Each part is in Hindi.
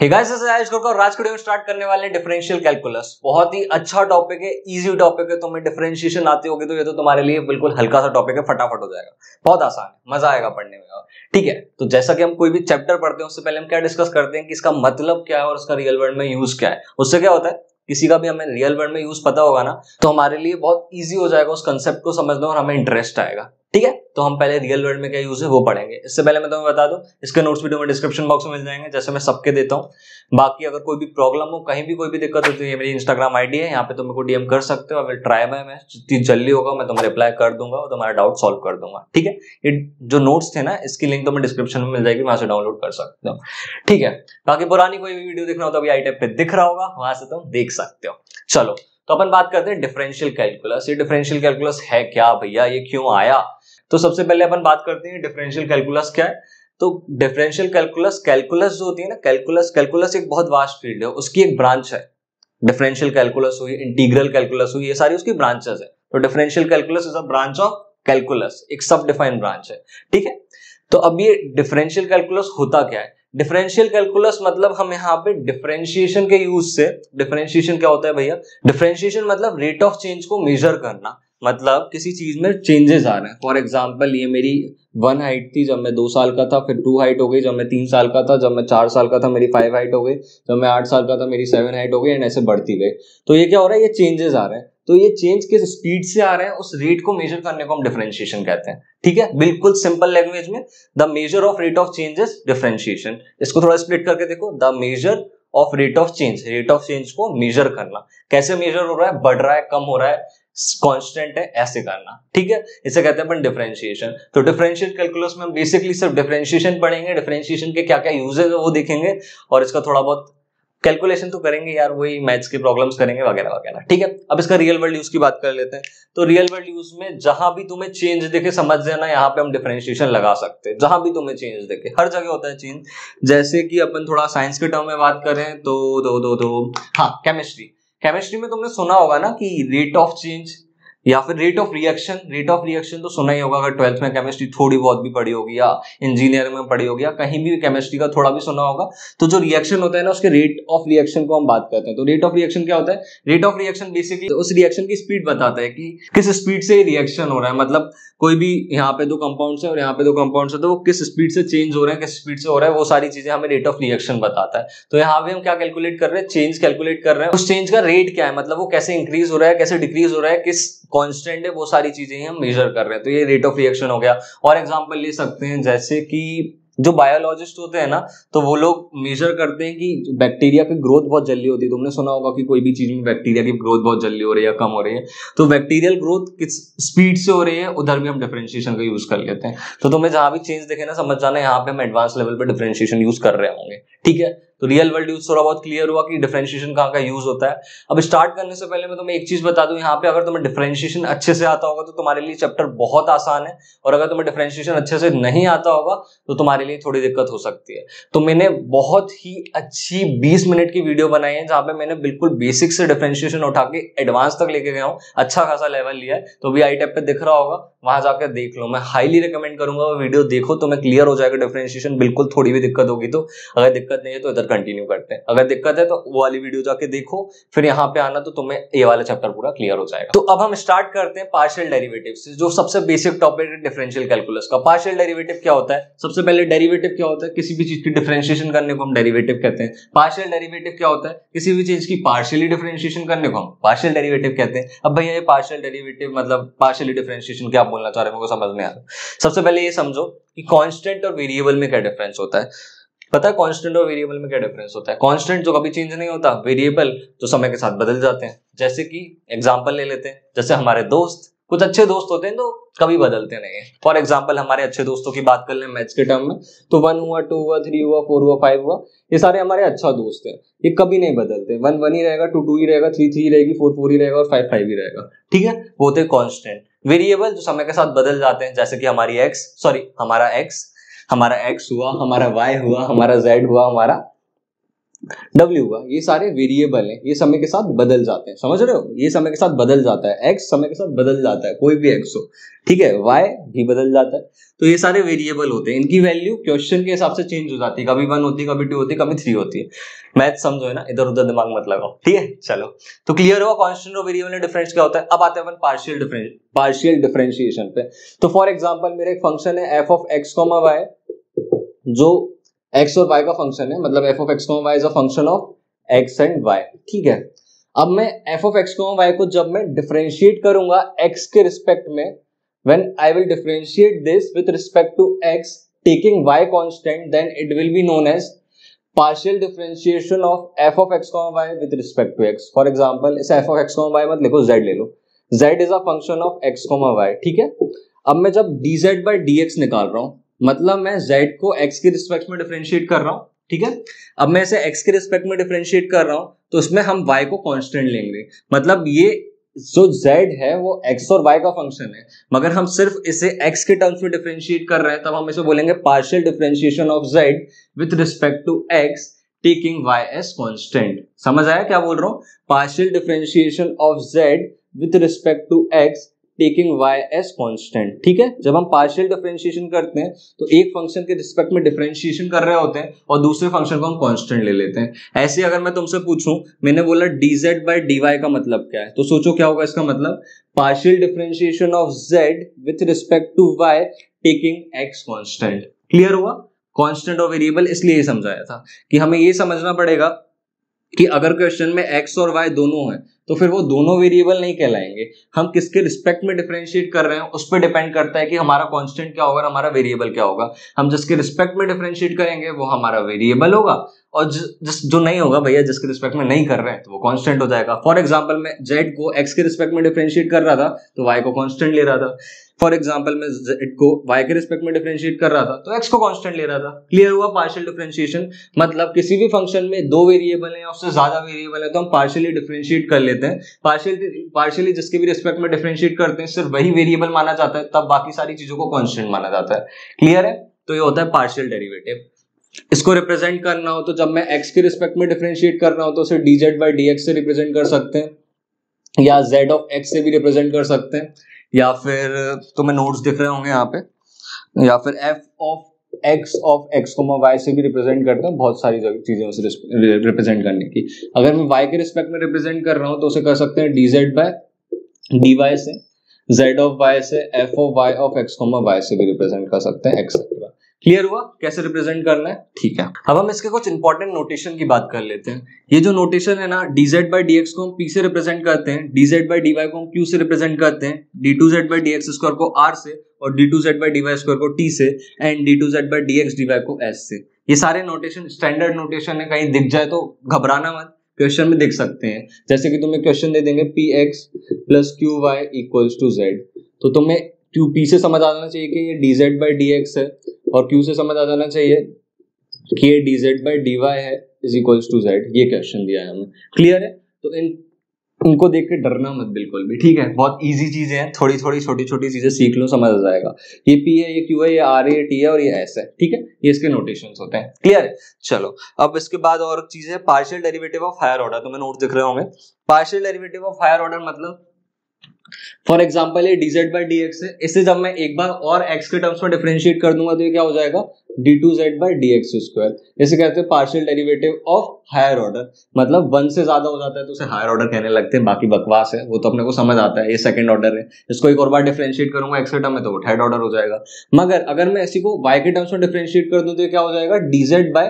गाइस आज को वीडियो स्टार्ट करने वाले हैं डिफरेंशियल कैलकुलस बहुत ही अच्छा टॉपिक है इजी टॉपिक है, तुम्हें डिफरेंशिएशन आती होगी तो ये तो तुम्हारे लिए बिल्कुल हल्का सा टॉपिक है, फटाफट हो जाएगा। बहुत आसान है, मज़ा आएगा पढ़ने में ठीक है तो जैसा कि हम कोई भी चैप्टर पढ़ते हैं, उससे पहले हम क्या डिस्कस करते हैं कि इसका मतलब क्या है और उसका रियल वर्ल्ड में यूज़ क्या है। उससे क्या होता है, किसी का भी हमें रियल वर्ल्ड में यूज़ पता होगा ना तो हमारे लिए बहुत ईजी हो जाएगा उस कंसेप्ट को समझना और हमें इंटरेस्ट आएगा। ठीक है? तो हम पहले रियल वर्ल्ड में क्या यूज़ है, वो पढ़ेंगे। इससे पहले मैं तुम्हें बता दूँ, इसके नोट्स वीडियो में डिस्क्रिप्शन बॉक्स में मिल जाएँगे, जैसे मैं सबके देता हूँ। बाकी अगर कोई भी प्रॉब्लम हो, कहीं भी कोई भी दिक्कत होती है मेरी इंस्टाग्राम आईडी है, यहाँ पे तुम को डीएम कर सकते हो। अगर ट्राई में मैं जितनी जल्दी होगा मैं तुम्हें रिप्लाई कर दूँगा और तुम्हारा डाउट सॉल्व कर दूँगा। ठीक है? जो नोट्स थे ना, इसकी लिंक तुम्हें डिस्क्रिप्शन में मिल जाएगी, वहाँ से डाउनलोड कर सकते हो। ठीक है? बाकी पुरानी कोई भी वीडियो देखना हो तो अभी आई पे दिख रहा होगा, वहाँ से तुम देख सकते हो। चलो तो अपन बात करते हैं डिफरेंशियल कैलकुलस ये डिफरेंशियल कैलकुलस है क्या भैया? ये क्यों आया? तो सबसे पहले अपन बात करते हैं डिफरेंशियल कैलकुलस क्या है। तो डिफरेंशियल कैलकुलस कैलकुलस जो होती है ना कैलकुलस कैलकुलस एक बहुत वास्ट फ़ील्ड है, उसकी एक ब्रांच है। डिफरेंशियल कैलकुलस हुई इंटीग्रल कैलकुलस हुई, ये सारी उसकी ब्रांचेस है। तो differential calculus is a branch of calculus एक सब डिफाइंड ब्रांच है, ठीक है? तो अब ये डिफरेंशियल कैलकुलस होता क्या है? डिफरेंशियल कैलकुलस मतलब हम यहाँ पे डिफरेंशिएशन के यूज़ से डिफरेंशिएशन क्या होता है भैया? डिफरेंशिएशन मतलब रेट ऑफ़ चेंज को मेजर करना। मतलब किसी चीज़ में चेंजेस आ रहे हैं। फॉर एग्ज़ाम्पल ये मेरी वन हाइट थी जब मैं दो साल का था, फिर टू हाइट हो गई जब मैं तीन साल का था, जब मैं चार साल का था मेरी फाइव हाइट हो गई, जब मैं आठ साल का था मेरी सेवन हाइट हो गई एंड ऐसे बढ़ती गई। तो ये क्या हो रहा है? ये चेंजेस आ रहे हैं। तो ये चेंज किस स्पीड से आ रहे हैं? उस रेट को मेजर करने को हम डिफरेंशिएशन कहते हैं। ठीक है? बिल्कुल सिंपल लैंग्वेज में the measure of rate of changes differentiation इसको थोड़ा स्प्लिट करके देखो। The measure of rate of change rate of change को मेजर करना। कैसे मेजर हो रहा है? बढ़ रहा है, कम हो रहा है। कांस्टेंट है, ऐसे करना। ठीक है? इसे कहते हैं अपन डिफरेंशिएशन तो डिफरेंशियल कैलकुलस में हम बेसिकली सिर्फ़ डिफरेंशिएशन पढ़ेंगे डिफरेंशिएशन के क्या क्या यूजेज है वो देखेंगे और इसका थोड़ा बहुत कैलकुलेशन तो करेंगे यार, वही मैथ्स की प्रॉब्लम्स करेंगे वगैरह वगैरह। ठीक है? अब इसका रियल वर्ल्ड यूज़ की बात कर लेते हैं। तो रियल वर्ल्ड यूज़ में जहाँ भी तुम्हें चेंज देखे, समझ जाना, यहाँ पे हम डिफरेंशिएशन लगा सकते हैं। जहाँ भी तुम्हें चेंज देखे, हर जगह होता है चेंज जैसे कि अपन थोड़ा साइंस के टर्म में बात करें तो दो दो दो हाँ केमिस्ट्री केमिस्ट्री में तुमने सुना होगा ना कि रेट ऑफ़ चेंज या फिर rate of reaction rate of reaction तो सुना ही होगा, अगर ट्वेल्थ में केमिस्ट्री थोड़ी बहुत भी पढ़ी होगी या इंजीनियर में पढ़ी होगी या कहीं भी केमिस्ट्री का थोड़ा भी सुना होगा तो जो रिएक्शन होता है ना, उसके रेट ऑफ़ रिएक्शन को हम बात करते हैं। तो रेट ऑफ़ रिएक्शन क्या होता है? रेट ऑफ़ रिएक्शन बेसिकली उस रिएक्शन की स्पीड बताता है कि किस स्पीड से रिएक्शन हो रहा है। मतलब कोई भी यहाँ पे दो कंपाउंड्स है और यहाँ पे दो कंपाउंड्स है तो वो किस स्पीड से चेंज हो रहे हैं, किस स्पीड से हो रहा है, वो सारी चीज़ें हमें रेट ऑफ़ रिएक्शन बताता है। तो यहाँ पे हम क्या कैलकुलेट कर रहे हैं? चेंज कैलकुलेट कर रहे हैं। उस चेंज का रेट क्या है? मतलब वो कैसे इंक्रीज हो रहा है, कैसे डिक्रीज हो रहा है, किस कॉन्स्टेंट है, वो सारी चीज़ें हम मेजर कर रहे हैं। तो ये रेट ऑफ़ रिएक्शन हो गया। और एग्ज़ाम्पल ले सकते हैं, जैसे कि जो बायोलॉजिस्ट होते हैं ना तो वो लोग मेजर करते हैं कि बैक्टीरिया की ग्रोथ बहुत जल्दी होती है। तुमने सुना होगा कि कोई भी चीज़ में बैक्टीरिया की ग्रोथ बहुत जल्दी हो रही है कम हो रही है। तो बैक्टीरियल ग्रोथ किस स्पीड से हो रही है, उधर भी हम डिफरेंशिएशन का यूज़ कर लेते हैं। तो तुम्हें जहाँ भी चेंज देखे ना, समझ जाना, यहाँ पे हम एडवांस लेवल पर डिफरेंशिएशन यूज़ कर रहे होंगे। ठीक है? तो रियल वर्ल्ड यूज़ थोड़ा बहुत क्लियर हुआ कि डिफरेंशिएशन कहाँ का यूज़ होता है। अब स्टार्ट करने से पहले मैं तुम्हें एक चीज़ बता दूँ, यहाँ पे अगर तुम्हें डिफरेंशिएशन अच्छे से आता होगा तो तुम्हारे लिए चैप्टर बहुत आसान है और अगर तुम्हें डिफ्रेंशिएशन अच्छे से नहीं आता होगा तो तुम्हारे लिए थोड़ी दिक्कत हो सकती है। तो मैंने बहुत ही अच्छी बीस मिनट की वीडियो बनाई है जहाँ पे मैंने बिल्कुल बेसिक से डिफ्रेंशिएशन उठा के एडवांस तक लेके गया हूँ। अच्छा खासा लेवल लिया है। तो भी आई टैप पे दिख रहा होगा, वहाँ जाकर देख लो। मैं हाईली रिकमेंड करूँगा, वो वीडियो देखो तो मैं क्लियर हो जाएगा डिफ्रेंशिएशन बिल्कुल थोड़ी भी दिक्कत होगी तो। अगर दिक्कत नहीं है तो इधर कंटिन्यू करते हैं। अगर दिक्कत है तो वो वाली वीडियो जाके देखो, फिर यहाँ पे आना तो तुम्हें ये वाला चैप्टर पूरा क्लियर हो जाएगा। तो अब हम स्टार्ट करते हैं पार्शियल डेरिवेटिव से, जो सबसे बेसिक टॉपिक है डिफरेंशियल कैलकुलस का। पार्शियल डेरिवेटिव क्या होता है? सबसे पहले डेरिवेटिव क्या होता है? किसी भी चीज़ की डिफरेंशिएशन करने को हम डेरिवेटिव कहते हैं। पार्शियल डेरिवेटिव क्या होता है? किसी भी चीज़ की पार्शियली डिफरेंशिएशन करने को हम पार्शियल डेरिवेटिव कहते हैं। अब भैया, ये पार्शियल डेरिवेटिव मतलब पार्शियली डिफरेंशिएशन क्या बोलना चाह रहे हैं? समझ में आ रहा है। सबसे पहले ये समझो कि कांस्टेंट और वेरिएबल में क्या डिफरेंस होता है। पता है कांस्टेंट और वेरिएबल में क्या डिफरेंस होता है? कांस्टेंट जो कभी चेंज नहीं होता वेरिएबल जो समय के साथ बदल जाते हैं। जैसे कि एग्जांपल ले लेते हैं। जैसे हमारे दोस्त, कुछ अच्छे दोस्त होते हैं तो कभी बदलते नहीं है। फॉर एग्ज़ाम्पल हमारे अच्छे दोस्तों की बात कर लें मैथ्स के टर्म में तो वन हुआ टू हुआ थ्री हुआ फोर हुआ फाइव हुआ, ये सारे हमारे अच्छा दोस्त हैं। ये कभी नहीं बदलते। वन वन ही रहेगा टू टू ही रहेगा थ्री थ्री रहेगी फोर फोर ही रहेगा और फाइव फाइव ही रहेगा। ठीक है? वो होते कॉन्स्टेंट वेरिएबल जो समय के साथ बदल जाते हैं, जैसे कि हमारी एक्स सॉरी हमारा एक्स हमारा एक्स हुआ हमारा वाई हुआ हमारा जेड हुआ हमारा डब्ल्यू का ये सारे वेरिएबल हैं, ये समय के साथ बदल जाते हैं। समझ रहे हो? ये समय के साथ बदल जाता है। एक्स समय के साथ बदल जाता है, कोई भी एक्स हो। ठीक है? वाई भी बदल जाता है। तो ये सारे वेरिएबल होते हैं। इनकी वैल्यू क्वेश्चन के हिसाब से चेंज हो जाती है। कभी वन होती है, कभी टू होती है, कभी थ्री होती है। मैथ समझो, है ना? इधर उधर दिमाग मत लगाओ। ठीक है? चलो। तो क्लियर हुआ? कॉन्स्टेंट और वेरिएबल में डिफरेंस क्या होता है? अब आते हैं अपन पार्शियल डिफरेंस पार्शियल डिफरेंशिएशन पे। तो फॉर एग्ज़ाम्पल मेरा एक फ़ंक्शन है एफ़ ऑफ़ एक्स वाई जो एक्स और वाई का फ़ंक्शन है मतलब f of x comma y is a function of x and y ठीक है? अब मैं f of x comma y को जब मैं डिफ्रेंशिएट करूँगा एक्स के रिस्पेक्ट में when I will differentiate this with respect to x taking y constant then it will be known as partial differentiation of f of x comma y with respect to x for example इस f of x comma y मत लिखो जेड ले लो. Z is a function of x comma y ठीक है? अब मैं जब d z by d x निकाल रहा हूँ मतलब मैं z को x के रिस्पेक्ट में डिफरेंशिएट कर रहा हूँ, ठीक है? अब मैं इसे x के रिस्पेक्ट में डिफरेंशिएट कर रहा हूँ तो उसमें हम y को कांस्टेंट लेंगे। मतलब ये जो z है, वो x और y का फ़ंक्शन है। मगर हम सिर्फ़ इसे x के टर्म्स में डिफरेंशिएट कर रहे हैं, तब हम इसे बोलेंगे partial differentiation of z with respect to x taking y as constant समझ आया क्या बोल रहा हूँ? Partial differentiation of z with respect to x taking y as constant ठीक है? जब हम पार्शियल डिफरेंशिएशन करते हैं तो एक फ़ंक्शन के रिस्पेक्ट में डिफरेंशिएशन कर रहे होते हैं और दूसरे फ़ंक्शन को हम कांस्टेंट ले लेते हैं। ऐसे अगर मैं तुमसे पूछूँ, मैंने बोला dz बाय dy का मतलब क्या है? तो सोचो क्या होगा इसका मतलब? Partial differentiation of z with respect to y taking x constant clear हुआ? कांस्टेंट और वेरिएबल इसलिए समझाया था कि हमें ये समझना पड़ेगा कि अगर क्वेश्चन में एक्स और वाई दोनों हैं तो फिर वो दोनों वेरिएबल नहीं कहलाएँगे। हम किसके रिस्पेक्ट में डिफ्रेंशिएट कर रहे हैं, उस पर डिपेंड करता है कि हमारा कॉन्स्टेंट क्या होगा हमारा वेरिएबल क्या होगा। हम जिसके रिस्पेक्ट में डिफ्रेंशिएट करेंगे, वो हमारा वेरिएबल होगा। और जिस जो नहीं होगा भैया, जिसके रिस्पेक्ट में नहीं कर रहे हैं तो वो कॉन्स्टेंट हो जाएगा। फॉर एग्ज़ाम्पल मैं जेड को एक्स के रिस्पेक्ट में डिफ्रेंशिएट कर रहा था तो वाई को कॉन्स्टेंट ले रहा था। फॉर एग्ज़ाम्पल मैं जेड को वाई के रिस्पेक्ट में डिफरेंशिएट कर रहा था तो एक्स को कॉन्स्टेंट ले रहा था। क्लियर हुआ पार्शियल डिफरेंशिएशन मतलब किसी भी फ़ंक्शन में दो वेरिएबल है, उससे ज़्यादा वेरिएबल है तो हम पार्शियली डिफरेंशिएट कर लेते हैं। पार्शियली पार्शियली जिसके भी रिस्पेक्ट में डिफरेंशिएट करते हैं, सिर्फ़ वही वेरिएबल माना जाता है, तब बाकी सारी चीज़ों को कॉन्स्टेंट माना जाता है। क्लियर है? तो ये होता है पार्शियल डेरिवेटिव इसको रिप्रेजेंट करना हो तो जब मैं एक्स के रिस्पेक्ट में डिफरेंशिएट कर रहा हूँ तो उसे dz बाई डी एक्स से रिप्रेजेंट कर सकते हैं, या जेड ऑफ़ एक्स से भी रिप्रेजेंट कर सकते हैं। या फिर तुम्हें नोट्स दिख रहे होंगे यहाँ पे, या फिर f of x of x मैं y से भी रिप्रेजेंट करता हूँ, बहुत सारी चीज़ें उसे रिप्रेजेंट करने की। अगर मैं वाई के रिस्पेक्ट में रिप्रेजेंट कर रहा हूँ तो उसे कर सकते हैं डी dz बाय वाई से जेड ऑफ़ वाई से f of y of x मैं y से भी रिप्रेजेंट कर सकते हैं एक्सेट्रा क्लियर हुआ? कैसे रिप्रेजेंट करना है? ठीक है। अब हम इसके कुछ इंपॉर्टेंट नोटेशन की बात कर लेते हैं। ये जो नोटेशन है ना dz बाई डी को हम p से रिप्रेजेंट करते हैं dz बाई डी को हम q से रिप्रेजेंट करते हैं d two z by d square को r से और d two z by d square को t से and d two z by d x को s से। ये सारे नोटेशन स्टैंडर्ड नोटेशन है कहीं दिख जाए तो घबराना मत। क्वेश्चन में देख सकते हैं। जैसे कि तुम्हें क्वेश्चन दे देंगे p x plus q y equals to z तो तुम्हें क्यू पी से समझ आ जाना चाहिए कि ये d z by d x है। और क्यू से समझ आ जाना चाहिए कि ये d z by d y है इज़ इक्वल्स टू जेड ये क्वेश्चन दिया है हमें क्लियर है? तो इन उनको देख के डरना मत बिल्कुल भी, ठीक है? बहुत इजी चीज़ें हैं थोड़ी थोड़ी छोटी छोटी चीज़ें सीख लो, समझ आ जाएगा। ये पी है, ये क्यू है, ये आर है, ये टी है और ये एस है, ठीक है? ये इसके नोटेशन होते हैं। क्लियर है? चलो, अब इसके बाद और चीज़ें partial derivative of higher order तुम्हें नोट दिख रहे होंगे। Partial derivative of higher order मतलब फॉर एग्ज़ाम्पल ये dz बाई डी एक्स है। इसे जब मैं एक बार और x के टर्म्स में डिफरेंशिएट कर दूँगा तो ये क्या हो जाएगा? D two z by d x square इसे कहते हैं partial derivative of higher order मतलब वन से ज़्यादा हो जाता है तो उसे हायर ऑर्डर कहने लगते हैं। बाकी बकवास है, वो तो अपने को समझ आता है, ये सेकंड ऑर्डर है। इसको एक और बार डिफरेंशिएट करूँगा एक्स के टर्म में तो वो थर्ड ऑर्डर हो जाएगा। मगर अगर मैं इसी को वाई के टर्म्स में डिफ्रेंशिएट कर दूँ तो क्या हो जाएगा? D z by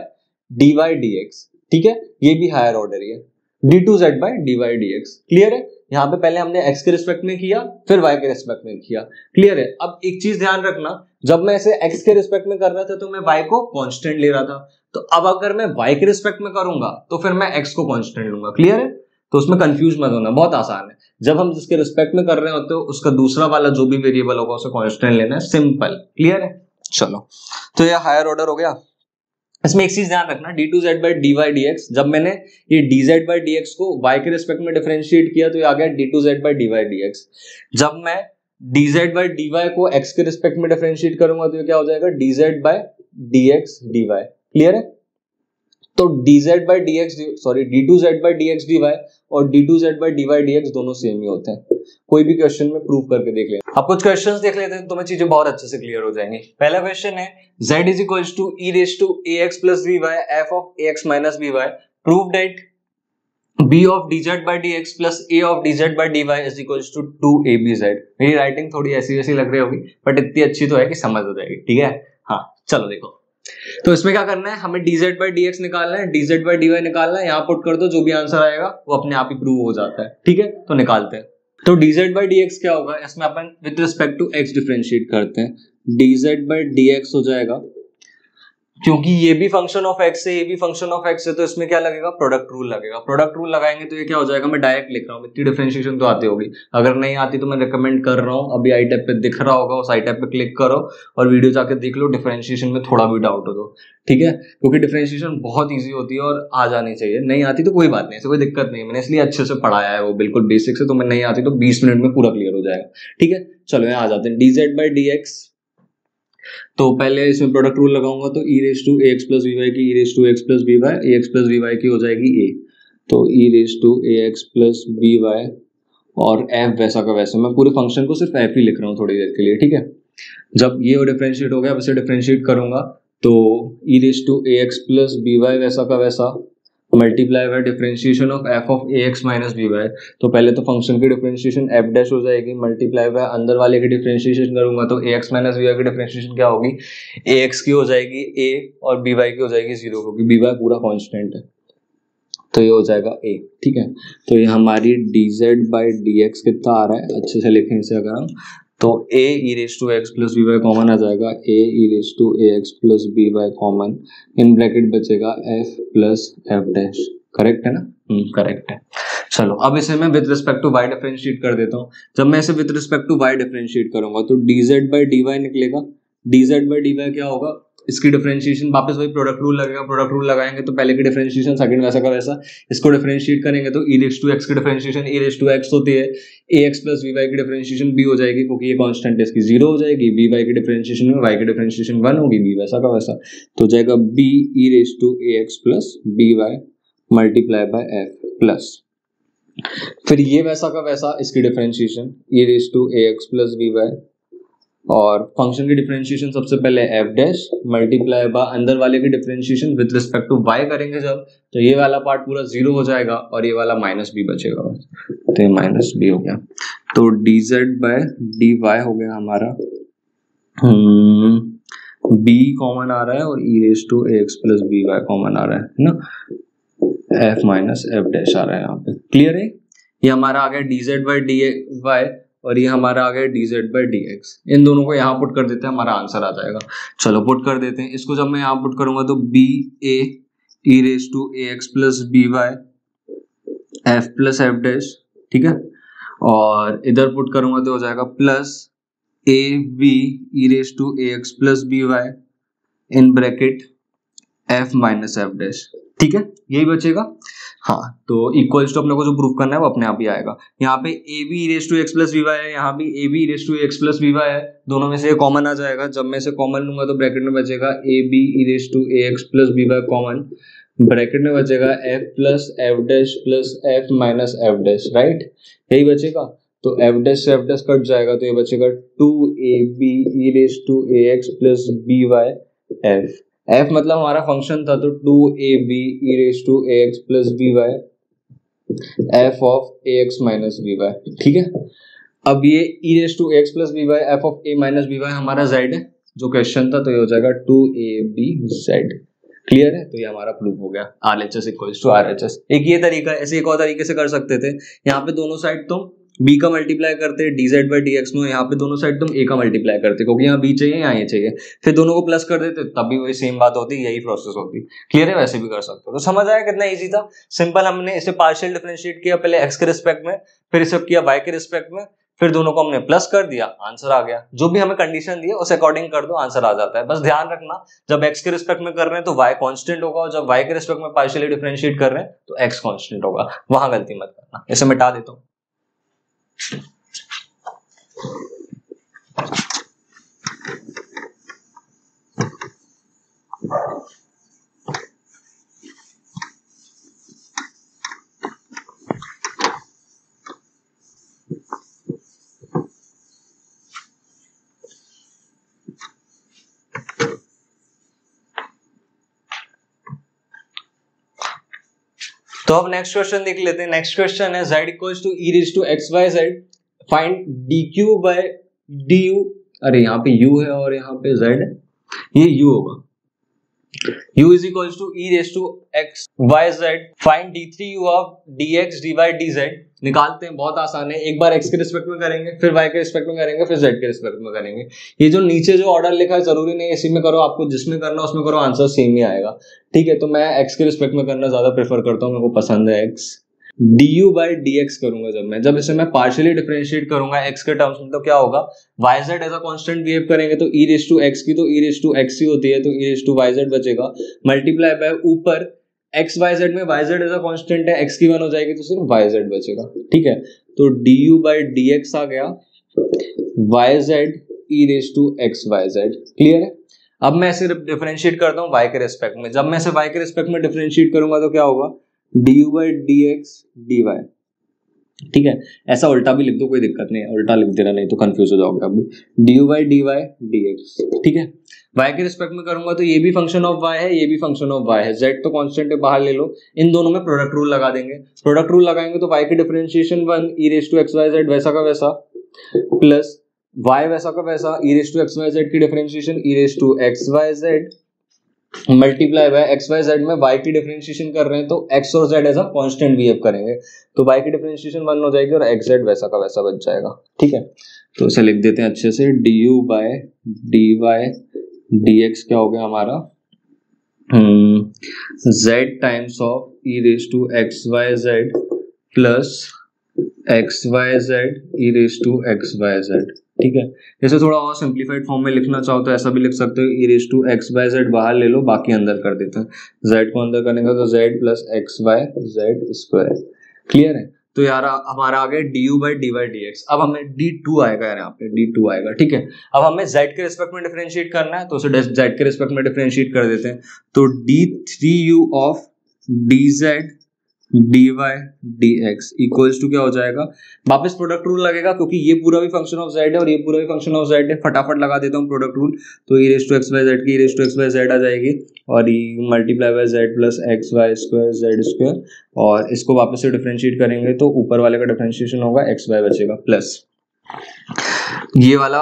d y d x ठीक है? ये भी हायर ऑर्डर ही है। D two z by d y d x clear है? यहाँ पे पहले हमने x के रिस्पेक्ट में किया, फिर y के रिस्पेक्ट में किया। क्लियर है? अब एक चीज़ ध्यान रखना, जब मैं इसे x के रिस्पेक्ट में कर रहा था तो मैं y को कांस्टेंट ले रहा था। तो अब अगर मैं y के रिस्पेक्ट में करूँगा तो फिर मैं x को कांस्टेंट लूँगा। क्लियर है? तो उसमें कंफ्यूज मत होना, बहुत आसान है। जब हम जिसके रिस्पेक्ट में कर रहे होते हो, उसका दूसरा वाला जो भी वेरिएबल होगा, उसे कॉन्स्टेंट लेना है सिंपल क्लियर है? चलो। तो यह हायर ऑर्डर हो गया। इसमें एक चीज़ ध्यान रखना d two z by d y d x जब मैंने ये d z by d x को वाई के रिस्पेक्ट में डिफ्रेंशिएट किया तो ये आ गया d two z by d y d x जब मैं d z by d y को एक्स के रिस्पेक्ट में डिफ्रेंशिएट करूँगा तो ये क्या हो जाएगा? D z by d x d y clear है? तो dz by d x sorry d two z by d x d y और d two z by d y d x दोनों सेम ही होते हैं। कोई भी क्वेश्चन में प्रूव करके देख लें अब कुछ क्वेश्चंस देख लेते हैं तो तुम्हें चीज़ें बहुत अच्छे से क्लियर हो जाएँगी। पहला क्वेश्चन है, z is equals to e raise to a x plus b y f of a x minus b y prove that b of dz by dx plus a of dz by dy is equals to 2abz मेरी राइटिंग थोड़ी ऐसी वैसी लग रही होगी बट इतनी अच्छी तो है कि समझ हो जाएगी, ठीक है? हाँ चलो देखो। तो इसमें क्या करना है? हमें dz बाई डी निकालना है dz बाई डी निकालना है, यहाँ पुट कर दो, जो भी आंसर आएगा, वो अपने आप ही प्रूव हो जाता है, ठीक है? तो निकालते हैं। तो dz बाई डी क्या होगा? इसमें अपन with respect to x differentiate करते हैं। Dz बाई डी हो जाएगा क्योंकि ये भी फ़ंक्शन ऑफ़ एक्स है, ये भी फ़ंक्शन ऑफ़ एक्स है तो इसमें क्या लगेगा? प्रोडक्ट रूल लगेगा। प्रोडक्ट रूल लगाएँगे तो ये क्या हो जाएगा? मैं डायरेक्ट लिख रहा हूँ। इतनी डिफरेंशिएशन तो आती होगी। अगर नहीं आती तो मैं रिकमेंड कर रहा हूँ। अभी आई टैप पे दिख रहा होगा, उस आई टैप पे क्लिक करो और वीडियो जाके देख लो। डिफरेंशिएशन में थोड़ा भी डाउट हो तो। ठीक है? क्योंकि डिफरेंशिएशन बहुत ईजी होती है और आ जानी चाहिए। नहीं आती तो कोई बात नहीं, ऐसे कोई दिक्कत नहीं मैंने इसलिए अच्छे से पढ़ाया है वो, बिल्कुल बेसिक से। तो मैं नहीं आती तो बीस मिनट में पूरा क्लियर हो जाएगा। ठीक है? चलो, यहाँ आ जाते हैं। D z by d x तो पहले इसमें प्रोडक्ट रूल लगाऊँगा तो e raise to a x plus v y की e raise to x plus b y x plus b y की हो जाएगी ए तो e raise to a x plus b y और एफ़ वैसा का वैसा। मैं पूरे फ़ंक्शन को सिर्फ़ एफ़ ही लिख रहा हूँ थोड़ी देर के लिए, ठीक है? जब ये डिफ्रेंशिएट हो गया वैसे डिफ्रेंशिएट करूँगा तो e raise to a x plus b y वैसा का वैसा। Multiply by differentiation of f of a x minus b y तो पहले तो फ़ंक्शन की डिफरेंशिएशन एफ़ डैश हो जाएगी मल्टीप्लाई बाय अंदर वाले की डिफरेंशिएशन करूँगा तो a x minus b y की डिफरेंशिएशन क्या होगी? ए एक्स की हो जाएगी ए और बी वाई की हो जाएगी ज़ीरो क्योंकि बी वाई पूरा कॉन्स्टेंट है। तो ये हो जाएगा ए ठीक है? तो ये हमारी d z by d x कितना आ रहा है? अच्छे से लिखें इसे अगर हम। तो a e raise to x plus b y common आ जाएगा। A e raise to a x plus b y common in bracket बचेगा f plus f dash correct है ना? करेक्ट हम्म, है। चलो अब इसे मैं with respect to y differentiate कर देता हूँ। जब मैं इसे with respect to y differentiate करूँगा तो d z by d y निकलेगा। D z by d y क्या होगा? इसकी डिफरेंशिएशन वापस वही प्रोडक्ट रूल लगेगा प्रोडक्ट रूल लगाएँगे तो पहले की डिफरेंशिएशन सेकंड वैसा का वैसा। इसको डिफरेंशिएट करेंगे तो ई रेस टू एक्स की differentiation e raise to x होती है। A x plus v y की डिफरेंशिएशन बी हो जाएगी क्योंकि ये कांस्टेंट है, इसकी ज़ीरो हो जाएगी। बी वाई की डिफरेंशिएशन में वाई की डिफरेंशिएशन वन होगी बी वैसा का वैसा। तो जाएगा b e raise to a x plus b y multiply by f plus फिर ये वैसा का वैसा, इसकी differentiation e raise to a x plus b y और फ़ंक्शन की डिफरेंशिएशन सबसे पहले एफ़ डैश मल्टीप्लाई बाय अंदर वाले की differentiation with respect to y करेंगे जब तो ये वाला पार्ट पूरा ज़ीरो हो जाएगा और ये वाला माइनस बी बचेगा तो माइनस बी हो गया। तो d z by d y हो गया हमारा। बी हम्म, कॉमन आ रहा है और e raise to x plus b y common आ रहा है ना? एफ़ माइनस एफ़ डैश आ रहा है यहाँ पे। क्लियर है? ये हमारा आ गया d z by d y और ये हमारा आ गया d z by d x इन दोनों को यहाँ पुट कर देते हैं, हमारा आंसर आ जाएगा। चलो पुट कर देते हैं। इसको जब मैं यहाँ पुट करूँगा तो b a raise to a x plus b y f plus f dash ठीक है? और इधर पुट करूँगा तो हो जाएगा plus a b e raise to a x plus b y in bracket f minus f dash ठीक है? यही बचेगा। हाँ। तो इक्वल टू अपने को जो प्रूफ करना है वो अपने आप ही आएगा। यहाँ पे a b raise to x plus v y है यहाँ भी a b raise to x plus v y है। दोनों में से कॉमन आ जाएगा। जब मैं इसे कॉमन लूँगा तो ब्रैकेट में बचेगा a b raise to a x plus v y common bracket में बचेगा f plus f dash plus f minus f dash right यही बचेगा। तो एफ़ डैश से एफ़ डैश कट जाएगा तो ये बचेगा two a b e raise to a x plus b y f f मतलब हमारा फ़ंक्शन था तो two a b e raise to a x plus b y f of a x minus b y ठीक है? अब ये e raise to x plus b y f of a minus b y हमारा जेड है। जो क्वेश्चन था तो ये हो जाएगा two a b z clear है? तो ये हमारा प्रूफ हो गया। R H S equal to R H S एक ये तरीका, ऐसे एक और तरीके से कर सकते थे। यहाँ पे दोनों साइड तुम तो बी का मल्टीप्लाई करते d z by d x में यहाँ पे दोनों साइड तुम ए का मल्टीप्लाई करते, क्योंकि यहाँ बी चाहिए, यहाँ ये चाहिए। फिर दोनों को प्लस कर देते, तब भी वही सेम बात होती, यही प्रोसेस होती। क्लियर है? वैसे भी कर सकते हो। तो समझ आया कितना ईजी था? सिंपल हमने इसे पार्शियल डिफ्रेंशिएट किया, पहले एक्स के रिस्पेक्ट में, फिर इसे किया वाई के रिस्पेक्ट में, फिर दोनों को हमने प्लस कर दिया आंसर आ गया। जो भी हमें कंडीशन दी उस अकॉर्डिंग कर दो आंसर आ जाता है। बस ध्यान रखना, जब एक्स के रिस्पेक्ट में कर रहे हैं तो वाई कांस्टेंट होगा, और जब वाई के रिस्पेक्ट में पार्शियली डिफरेंशिएट कर रहे हैं तो एक्स कांस्टेंट होगा। वहाँ गलती मत करना। इसे मिटा देता हूँ। Thank you. तो अब नेक्स्ट क्वेश्चन देख लेते हैं। नेक्स्ट क्वेश्चन है z equals to e raise to x y z find d q by d u अरे, यहाँ पे यू है और यहाँ पे जेड है। ये यू होगा। U is equals to e raised to x y z. Find d3u of dx dy dz निकालते हैं, बहुत आसान है। एक बार x के रिस्पेक्ट में करेंगे, फिर y के रिस्पेक्ट में करेंगे, फिर z के रिस्पेक्ट में करेंगे। ये जो नीचे जो ऑर्डर लिखा है, ज़रूरी नहीं इसी में करो, आपको जिसमें करना उसमें करो आंसर सेम ही आएगा। ठीक है तो मैं x के रिस्पेक्ट में करना ज़्यादा प्रेफर करता हूँ, मेरे को पसंद है x d u by d x करूँगा जब मैं। जब इसे मैं पार्शियली डिफरेंशिएट करूँगा एक्स के टर्म्स में तो क्या होगा? Y z as a constant behave करेंगे तो ई रेस टू एक्स की तो ई रेस टू एक्स ही होती है तो e raise to y z बचेगा। मल्टीप्लाई बाय ऊपर एक्स वाई जेड में y z as a constant है एक्स की वन हो जाएगी तो सिर्फ़ वाई जेड बचेगा। ठीक है? तो d u by d x आ गया। Y z e raise to x y z clear है? अब मैं इसे डिफरेंशिएट करता हूँ वाई के रेस्पेक्ट में। जब मैं इसे वाई के रेस्पेक्ट में डिफरेंशिएट करूँगा तो क्या होगा? D u by d x d y ठीक है? ऐसा उल्टा भी लिख दो, कोई दिक्कत नहीं है। उल्टा लिख देना, नहीं तो कंफ्यूज हो जाओगे अभी d u by d y d x ठीक है? वाई के रिस्पेक्ट में करूँगा तो ये भी फ़ंक्शन ऑफ़ वाई है, ये भी फ़ंक्शन ऑफ़ वाई है। जेड तो कांस्टेंट है, बाहर ले लो। इन दोनों में प्रोडक्ट रूल लगा देंगे। प्रोडक्ट रूल लगाएँगे तो वाई की differentiation one e raise to x y z वैसा का वैसा। प्लस वाई वैसा का वैसा e raise to x y z की differentiation e raise to x y z multiply by x y z में वाई की डिफरेंशिएशन कर रहे हैं तो एक्स और जेड अ कांस्टेंट बिहेव करेंगे। तो वाई की डिफरेंशिएशन वन हो जाएगी और एक्स जेड वैसा का वैसा बच जाएगा। ठीक है? तो इसे लिख देते हैं अच्छे से। D u by d y d x क्या हो गया हमारा? Z times of e raise to x y z plus x y z e raise to x y z ठीक है? जैसे थोड़ा और सिंप्लीफाइड फॉर्म में लिखना चाहो तो ऐसा भी लिख सकते हो e raise to x y z बाहर ले लो, बाकी अंदर कर देते हैं। जेड को अंदर करेंगे तो z plus x y z square clear है? तो यार, हमारा आ गया d u by d y d x अब हमें डी टू आएगा यार यहाँ पे डी टू आएगा, ठीक है? अब हमें जेड के रिस्पेक्ट में डिफरेंशिएट करना है तो उसे जेड के रिस्पेक्ट में डिफरेंशिएट कर देते हैं। तो d three u of d z d y d x equals to क्या हो जाएगा? वापस प्रोडक्ट रूल लगेगा क्योंकि ये पूरा भी फ़ंक्शन ऑफ़ जेड है और ये पूरा भी फ़ंक्शन ऑफ़ जेड है। फटाफट लगा देता हूँ प्रोडक्ट रूल तो e raise to x y z की e raise to x y z आ जाएगी और ये multiply by z plus x y square z square और इसको वापस से डिफ्रेंशिएट करेंगे तो ऊपर वाले का डिफ्रेंशिएशन होगा एक्स वाई बचेगा प्लस ये वाला,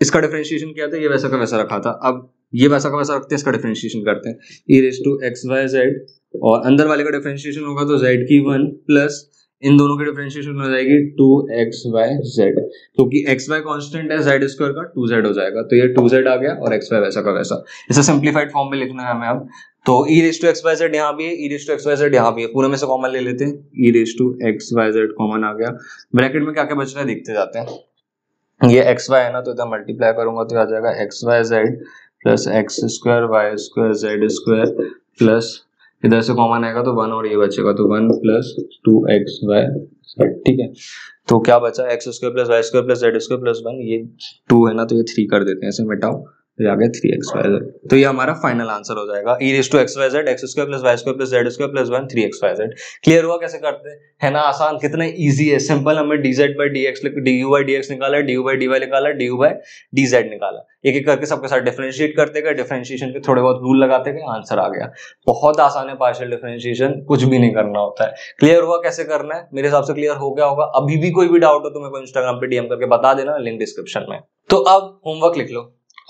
इसका डिफ्रेंशिएशन क्या था? ये वैसा का वैसा रखा था। अब ये वैसा का वैसा रखते हैं, इसका डिफ्रेंशिएशन करते हैं। E raise to x y z और अंदर वाले का डिफ्रेंशिएशन होगा तो जेड की वन प्लस इन दोनों की डिफ्रेंशिएशन हो जाएगी टू एक्स वाई जेड क्योंकि एक्स वाई कॉन्स्टेंट है जेड स्क्वायर का टू जेड हो जाएगा। तो ये टू जेड आ गया और एक्स वाई वैसा का वैसा। इसे सिंप्लीफाइड फॉर्म में लिखना है हमें अब। तो e raise to x y z यहाँ भी है e raise to x y z यहाँ भी है। पूरे में से कॉमन ले लेते हैं। E raise to x y z common आ गया। ब्रैकेट में क्या क्या बच रहा है देखते जाते हैं। ये एक्स वाई है ना तो इधर मल्टीप्लाई करूँगा तो आ जाएगा x y z plus x square y square z square plus इधर से कॉमन आएगा तो वन और ये बचेगा तो one plus two x y z ठीक है? तो क्या बचा? X square plus y square plus z square plus one, ये टू है ना तो ये थ्री कर देते हैं इसे मिटाओ। तो आ गया थ्री एक्स वाई जेड तो ये हमारा फाइनल आंसर हो जाएगा। E raise to x y z x square plus y square plus z square plus one three x y z clear हुआ कैसे करते हैं? है ना, आसान, कितना इजी है सिंपल हमें d z by d x d u by d x निकाला d u by d y निकाला d u by d z निकाला। एक एक करके सबके साथ डिफरेंशिएट करते गए डिफरेंशिएशन के थोड़े बहुत रूल लगाते गए आंसर आ गया। बहुत आसान है पार्शियल डिफरेंशिएशन कुछ भी नहीं करना होता है। क्लियर हुआ कैसे करना है? मेरे हिसाब से क्लियर हो गया होगा। अभी भी कोई भी डाउट हो तो मेरे को इंस्टाग्राम पे डीएम करके बता देना लिंक डिस्क्रिप्शन में। तो अब होमवर्क लिख लो।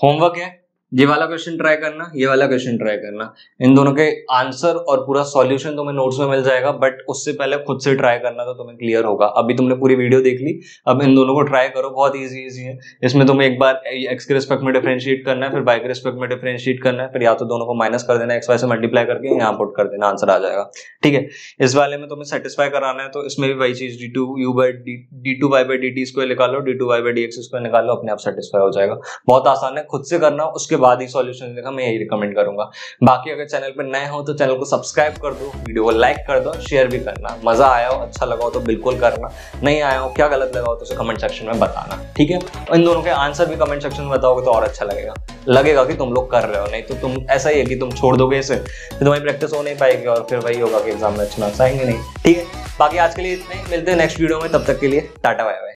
होमवर्क है? ये वाला क्वेश्चन ट्राई करना, ये वाला क्वेश्चन ट्राई करना। इन दोनों के आंसर और पूरा सॉल्यूशन तुम्हें नोट्स में मिल जाएगा बट उससे पहले खुद से ट्राई करना तो तुम्हें क्लियर होगा। अभी तुमने पूरी वीडियो देख ली, अब इन दोनों को ट्राई करो, बहुत इजी इजी है। इसमें तुम्हें एक बार एक्स के रिस्पेक्ट में डिफ्रेंशिएट करना है, फिर बाई के रिस्पेक्ट में डिफ्रेंशिएट करना है, फिर या तो दोनों को माइनस कर देना एक्स वाई से मल्टीप्लाई करके यहाँ पुट कर देना आंसर आ जाएगा। ठीक है? इस वाले में तुम्हें सेटिस्फाई कराना है तो इसमें भी वही चीज़ d two u by d two y by d t square निकालो d two y by d x square निकालो, अपने आप सेटिस्फाई हो जाएगा। बहुत आसान है, खुद से करना, उसके बाद ही सॉल्यूशन देगा, मैं यही रिकमेंड करूँगा। बाकी अगर चैनल पर नए हो तो चैनल को सब्सक्राइब कर दो वीडियो को लाइक कर दो शेयर भी करना। मज़ा आया हो अच्छा लगा हो तो बिल्कुल करना। नहीं आया हो, क्या गलत लगा हो तो उसे कमेंट सेक्शन में बताना, ठीक है? इन दोनों के आंसर भी कमेंट सेक्शन में बताओगे तो और अच्छा लगेगा। लगेगा कि तुम लोग कर रहे हो, नहीं तो तुम, ऐसा ही है कि तुम छोड़ दोगे इसे तो तुम्हारी प्रैक्टिस हो नहीं पाएगी, और फिर वही होगा कि एग्ज़ाम में अच्छा आएँगे नहीं, ठीक है? बाकी आज के लिए इतने, मिलते हैं नेक्स्ट वीडियो में, तब तक के लिए, टाटा बाय बाय